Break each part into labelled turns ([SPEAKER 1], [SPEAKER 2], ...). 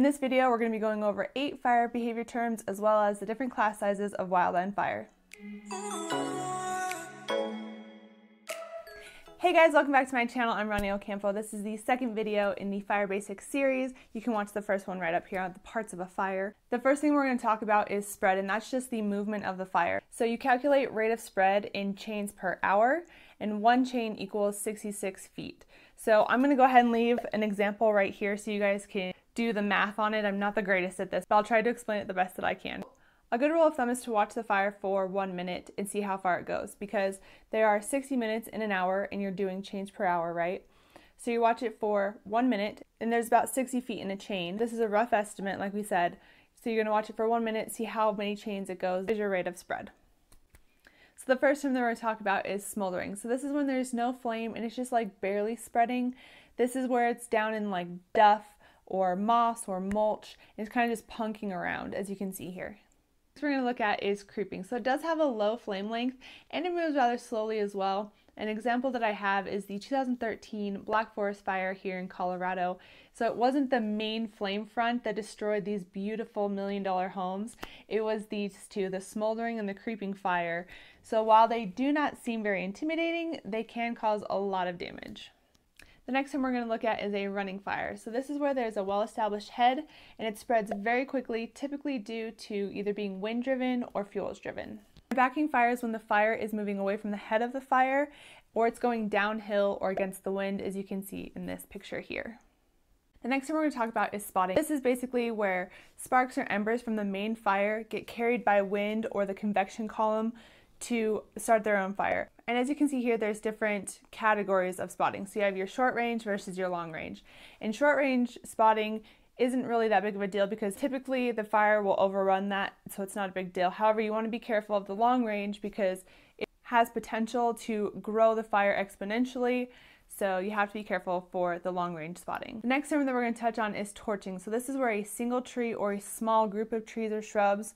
[SPEAKER 1] In this video, we're going to be going over eight fire behavior terms as well as the different class sizes of wildland fire. Hey guys, welcome back to my channel. I'm Ronni Ocampo. This is the second video in the Fire Basics series. You can watch the first one right up here on the parts of a fire. The first thing we're going to talk about is spread, and that's just the movement of the fire. So you calculate rate of spread in chains per hour, and one chain equals 66 feet. So I'm going to go ahead and leave an example right here so you guys can do the math on it. I'm not the greatest at this, but I'll try to explain it the best that I can. A good rule of thumb is to watch the fire for one minute and see how far it goes because there are 60 minutes in an hour and you're doing chains per hour, right? So you watch it for one minute and there's about 60 feet in a chain. This is a rough estimate, like we said. So you're gonna watch it for one minute, see how many chains it goes, is your rate of spread. So the first term that we're gonna talk about is smoldering. So this is when there's no flame and it's just like barely spreading. This is where it's down in like duff or moss or mulch. It's kind of just punking around as you can see here we're going to look at is creeping. So it does have a low flame length and it moves rather slowly as well. An example that I have is the 2013 Black Forest fire here in Colorado. So it wasn't the main flame front that destroyed these beautiful million dollar homes. It was these two, the smoldering and the creeping fire. So while they do not seem very intimidating, they can cause a lot of damage. The next one we're going to look at is a running fire. So this is where there's a well-established head and it spreads very quickly, typically due to either being wind driven or fuels driven. A Backing fire is when the fire is moving away from the head of the fire or it's going downhill or against the wind as you can see in this picture here. The next thing we're going to talk about is spotting. This is basically where sparks or embers from the main fire get carried by wind or the convection column to start their own fire. And as you can see here, there's different categories of spotting. So you have your short range versus your long range. In short range spotting isn't really that big of a deal because typically the fire will overrun that, so it's not a big deal. However, you want to be careful of the long range because it has potential to grow the fire exponentially. So you have to be careful for the long range spotting. The next term that we're going to touch on is torching. So this is where a single tree or a small group of trees or shrubs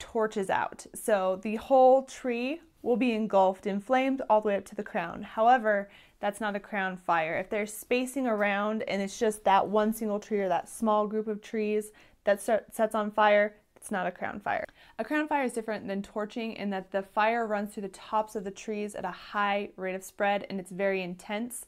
[SPEAKER 1] torches out. So the whole tree will be engulfed in flames all the way up to the crown. However, that's not a crown fire. If there's spacing around and it's just that one single tree or that small group of trees that start, sets on fire, it's not a crown fire. A crown fire is different than torching in that the fire runs through the tops of the trees at a high rate of spread and it's very intense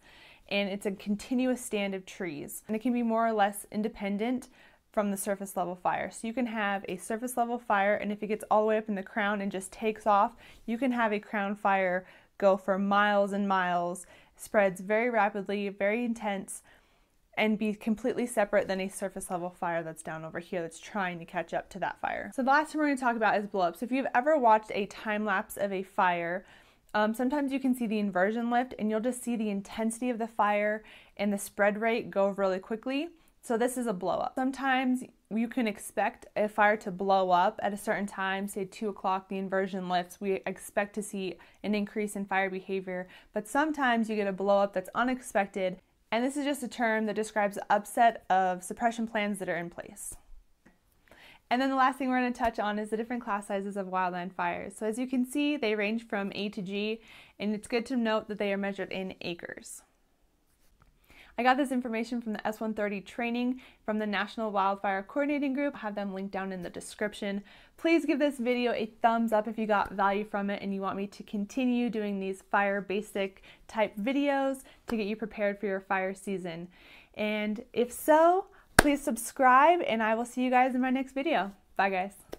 [SPEAKER 1] and it's a continuous stand of trees. And it can be more or less independent from the surface level fire. So you can have a surface level fire and if it gets all the way up in the crown and just takes off, you can have a crown fire go for miles and miles, spreads very rapidly, very intense, and be completely separate than a surface level fire that's down over here that's trying to catch up to that fire. So the last thing we're to talk about is blowups. If you've ever watched a time lapse of a fire, um, sometimes you can see the inversion lift and you'll just see the intensity of the fire and the spread rate go really quickly. So this is a blow up. Sometimes you can expect a fire to blow up at a certain time, say 2 o'clock, the inversion lifts. We expect to see an increase in fire behavior, but sometimes you get a blow up that's unexpected, and this is just a term that describes the upset of suppression plans that are in place. And then the last thing we're going to touch on is the different class sizes of wildland fires. So as you can see, they range from A to G, and it's good to note that they are measured in acres. I got this information from the S130 training from the National Wildfire Coordinating Group. I have them linked down in the description. Please give this video a thumbs up if you got value from it and you want me to continue doing these fire basic type videos to get you prepared for your fire season. And if so, please subscribe and I will see you guys in my next video. Bye guys.